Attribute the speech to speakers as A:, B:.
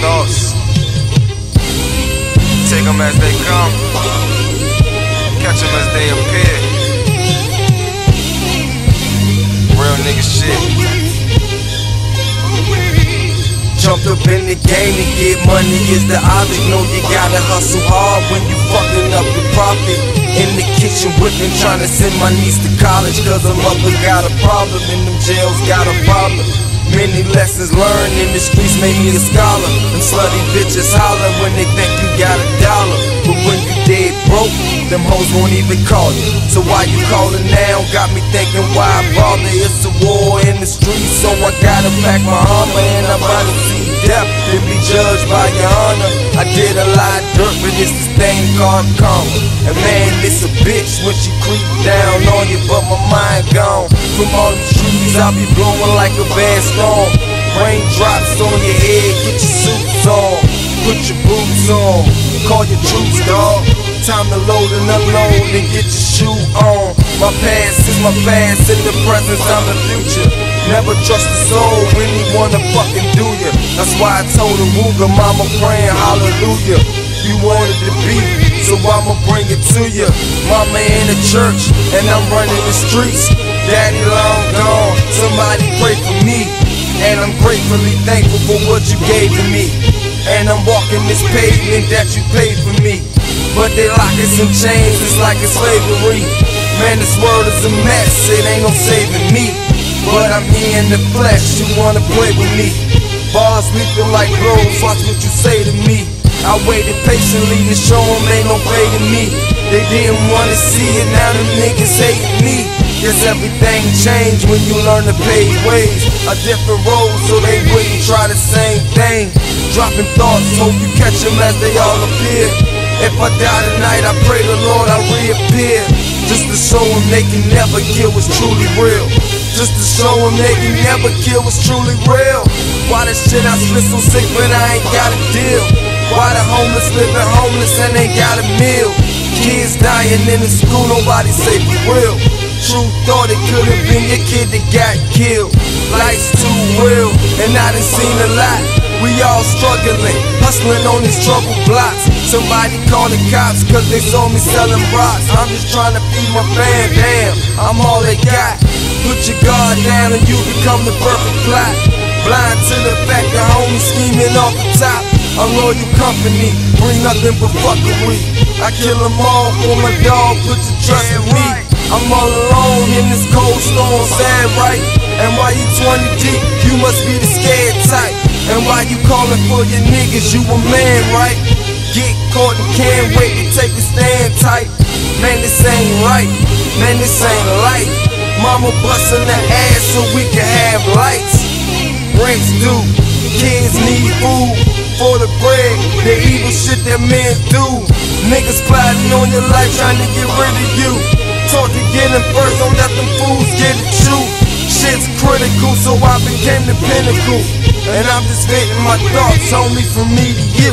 A: thoughts. Take them as they come, catch them as they appear. Real nigga shit.
B: Jumped up in the game to get money is the object. Know you gotta hustle hard when you fucking up your profit. In the kitchen whipping, trying to send my niece to college. Cause her mother got a problem, and them jails got a problem. Many lessons learned in the streets made me a scholar. And slutty bitches holler when they think you got a dollar. But when you dead broke, them hoes won't even call you. So why you calling now? Got me thinking why bother? It's a war in the streets, so I gotta pack my armor and I'm about to see death and be judged by your honor. I did a lot of dirt, but it's this thing called karma. And man, it's a bitch when she creep down on you, but my mind gone. From all these trees, I'll be blowing like a bad storm. Raindrops on your head, get your suits on, put your boots on, call your troops, dog. Time to load and unload and get your shoe on. My past is my past, in the present, I'm the future. Never trust a soul, really wanna fucking do ya. That's why I told the Ruger, mama praying hallelujah. You wanted the beat, so I'ma bring it to ya. Mama in the church, and I'm running the streets. Daddy long gone, somebody pray for me. And I'm gratefully thankful for what you gave to me. And I'm walking this pavement that you paid for me. But they lock us in chains, it's like it's slavery. Man, this world is a mess, it ain't no saving me. But I'm here in the flesh, you wanna play with me. Bars leaping like blows, watch what you say to me. I waited patiently to show them ain't no fading me. They didn't wanna see it, now them niggas hate me. Guess everything changed when you learn to pay ways. A different road so they wouldn't try the same thing. Dropping thoughts, hope you catch them as they all appear. If I die tonight, I pray the Lord I reappear. Just to show them they can never kill what's truly real. Just to show them they can never kill what's truly real. Why this shit I spit so sick, but I ain't got a deal. Why the homeless living homeless and ain't got a meal? Kids dying in the school, nobody say for real. True thought it could have been your kid that got killed. Life's too real, and I done seen a lot. We all struggling, hustling on these trouble blocks. Somebody call the cops cause they saw me selling rocks. I'm just trying to feed my fam, damn, I'm all they got. Put your guard down and you become the perfect plot. Blind to the fact the homies scheming off the top. Loyal company, bring nothing but fuckery. I kill them all for my dog, put your trust in me. I'm all alone in this cold storm, sad right? And why you 20 deep, you must be the scared type. And while you calling for your niggas, you a man, right? Get caught and can't wait to take a stand tight. Man, this ain't right. Man, this ain't life. Mama bustin' the ass so we can have lights. Rents due, kids need food for the bread. The evil shit that men do. Niggas plotting on your life trying to get rid of you. Talk to get them first, don't let them fools get at you. Shit's critical, so I became the pinnacle. And I'm just spitting my thoughts only from me to you.